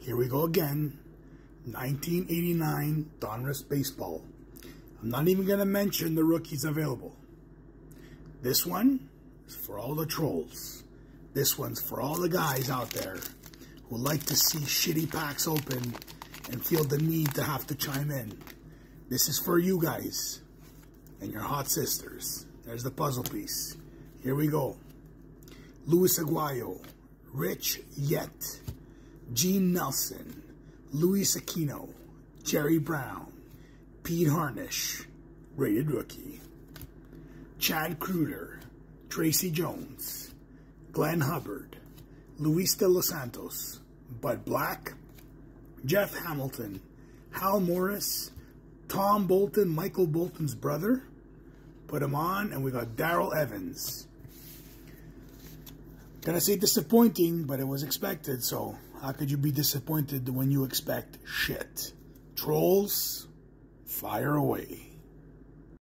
Here we go again. 1989 Donruss Baseball. I'm not even going to mention the rookies available. This one is for all the trolls. This one's for all the guys out there who like to see shitty packs open and feel the need to have to chime in. This is for you guys and your hot sisters. There's the puzzle piece. Here we go. Luis Aguayo, Rich Yett, Gene Nelson, Luis Aquino, Jerry Browne, Pete Harnisch, rated rookie, Chad Kreuter, Tracy Jones, Glenn Hubbard, Luis de los Santos, Bud Black, Jeff Hamilton, Hal Morris, Tom Bolton, Michael Bolton's brother. Put him on, and we got Darrell Evans. Gonna say disappointing, but it was expected, so how could you be disappointed when you expect shit? Trolls, fire away.